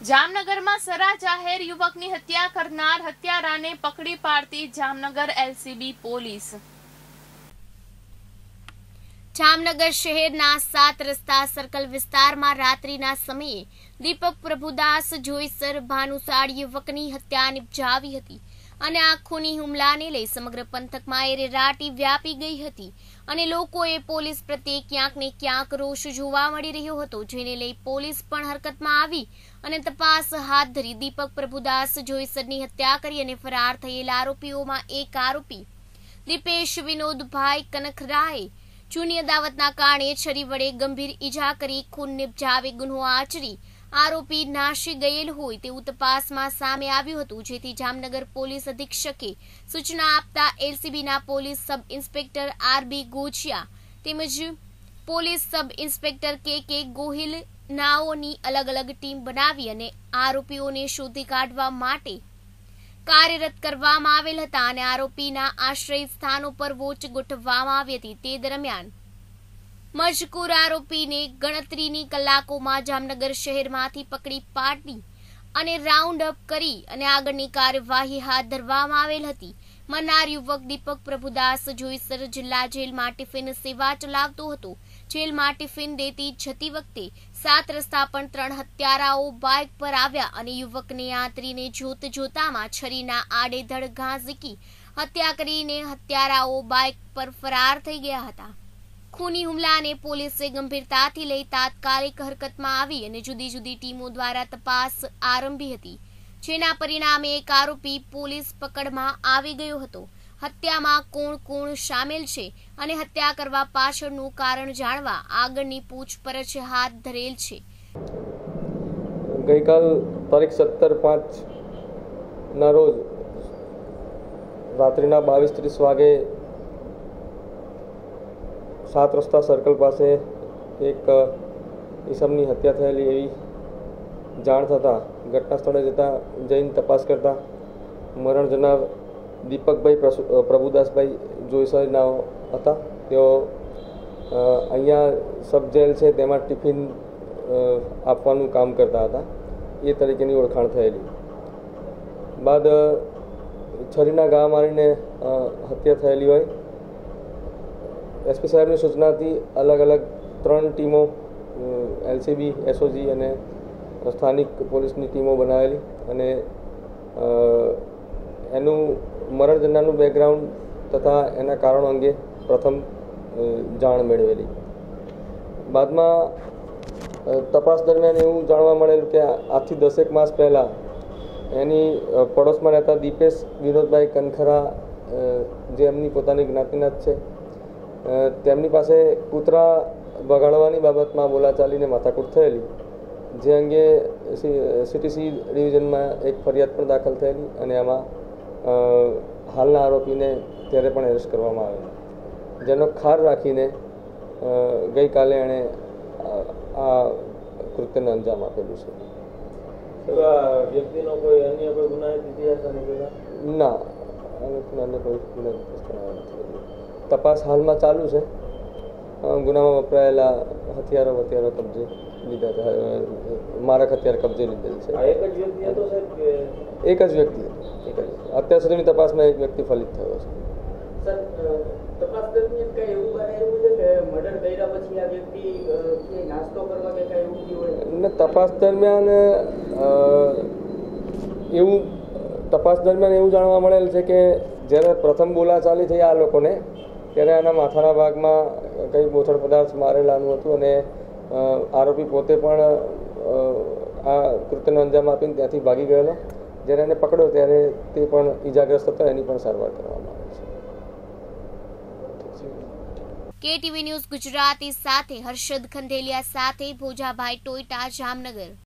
જામનગરમાં સરા જાહેર યુવકની હત્યા કરનાર હત્યારાને પકડી પાડતી જામનગર એલસીબી પોલીસ. જામનગર શહેરના સાત રસ્તા સર્કલ વિસ્તારમાં રાત્રિના સમયે દીપક પ્રભુદાસ જોઈસર ભાનુસાળ યુવકની હત્યા નિપજાવી હતી. અને આ ખૂની હુમલાને લઈ સમગ્ર પંથકમાં એરેરાટી વ્યાપી ગઈ હતી અને લોકોએ પોલીસ પ્રત્યે ક્યાંક ને ક્યાંક રોષ જોવા મળી રહ્યો હતો, જેને લઈ પોલીસ પણ હરકતમાં આવી અને તપાસ હાથ ધરી દીપક પ્રભુદાસ જોઈસરની હત્યા કરી અને ફરાર થયેલા આરોપીઓમાં એક આરોપી દીપેશ વિનોદભાઈ કનખરાએ જૂની અદાવતના કારણે છરી વડે ગંભીર ઈજા કરી, ખૂન નિપજાવી, ગુનો આચરી આરોપી નાશી ગયેલ હોય તેવું તપાસમાં સામે આવ્યું હતું, જેથી જામનગર પોલીસ અધિક્ષકે સૂચના આપતા એલસીબીના police sub inspector R B Gochiya તેમજ પોલીસ સબ ઇન્સ્પેક્ટર કે કે ગોહિલ નાઓની અલગ અલગ ટીમ બનાવી અને આરોપીઓને શોધી કાઢવા માટે કાર્યરત કરવામાં આવેલ હતા અને આરોપીના આશ્રય સ્થાનો પર વોચ ગોઠવવામાં આવી હતી. તે દરમિયાન મજકૂર આરોપીને ગણતરીની કલાકોમાં જામનગર શહેરમાંથી પકડી પાડી અને રાઉન્ડ અપ કરી અને આગળની કાર્યવાહી હાથ ધરવામાં આવેલ હતી. મનાર યુવક દીપક પ્રભુદાસ જોઈસર જિલ્લા જેલમાં ટિફિન સેવા ચલાવતો હતો. જેલમાં ટિફિન દેતી જતી વખતે સાત રસ્તા પણ ત્રણ હત્યારાઓ બાઇક પર આવ્યા અને યુવકને આંતરીને જોત જોતામાં છરીના આડેધડ ઘા ઝીકી. હત્યા કરીને હત્યારાઓ બાઇક પર ફરાર થઈ ગયા હતા. ખૂની હુમલાને પોલીસે ગંભીરતાથી લઈ તાત્કાલિક હરકતમાં આવી અને જુદી જુદી ટીમો દ્વારા તપાસ આરંભી હતી, જેના પરિણામે એક આરોપી પોલીસ પકડમાં આવી ગયો હતો. હત્યામાં કોણ કોણ સામેલ છે અને હત્યા કરવા પાછળનું કારણ જાણવા આગળની પૂછપરછ હાથ ધરેલ છે. ગઈકાલ તારીખ સત્તર પાંચ ના રોજ રાત્રિના બાવીસ ત્રીસ વાગે સાત રસ્તા સર્કલ પાસે એક ઈસમની હત્યા થયેલી એવી જાણ થતાં ઘટના સ્થળે જતાં જઈને તપાસ કરતાં મરણ જનાર દીપકભાઈ પ્રભુદાસભાઈ જોઈસરના હતા. તેઓ અહીંયા સબ જેલ છે, તેમાં ટિફિન આપવાનું કામ કરતા હતા. એ તરીકેની ઓળખાણ થયેલી. બાદ છરીના ગા મારીને હત્યા થયેલી હોય એસપી સાહેબની સૂચનાથી અલગ અલગ ત્રણ ટીમો એલસીબી એસઓજી અને સ્થાનિક પોલીસની ટીમો બનાવેલી અને એનું મરણ બેકગ્રાઉન્ડ તથા એના કારણો અંગે પ્રથમ જાણ મેળવેલી. બાદમાં તપાસ દરમિયાન એવું જાણવા મળેલું કે આજથી દસેક માસ પહેલાં એની પડોશમાં રહેતા દીપેશ વિનોદભાઈ કનખરા જે એમની પોતાની જ્ઞાતિના જ છે તેમની પાસે કૂતરા બગાડવાની બાબતમાં બોલાચાલીને માથાકૂટ થયેલી. જે અંગે સીટીસી ડિવિઝનમાં એક ફરિયાદ પણ દાખલ થયેલી અને આમાં હાલના આરોપીને ત્યારે પણ એરેસ્ટ કરવામાં આવેલો. જેનો ખાર રાખીને ગઈકાલે એણે આ- કૃત્યને અંજામ આપેલું છે. ના અન્ય કોઈ ગુના નથી. તપાસ હાલમાં ચાલુ છે. ગુનામાં વપરાયેલા હથિયારો હથિયારો કબજે લીધા છે. મારક હથિયાર કબજે લીધેલ છે. એક જ વ્યક્તિ હતો હતો, અત્યાર સુધીની તપાસમાં એક વ્યક્તિ ફલિત થયો છે. તપાસ દરમિયાન એવું તપાસ દરમિયાન એવું જાણવા મળેલ છે કે જ્યારે પ્રથમ બોલા ચાલી થઈ આ લોકોને ત્યારે એના માથાના ભાગમાં કંઈ બોથડ પદાર્થ મારેલાનું હતું અને આરોપી પોતે પણ આ કૃત્યનો અંજામ આપીને ત્યાંથી ભાગી ગયેલો. જ્યારે એને પકડ્યો ત્યારે તે પણ ઈજાગ્રસ્ત હતો, એની પણ સારવાર કરવામાં આવી છે. કેટીવી ન્યૂઝ ગુજરાતી સાથે, હર્ષદ ખંડેલિયા સાથે, ભોજાભાઈ ટોઈટા જામનગર.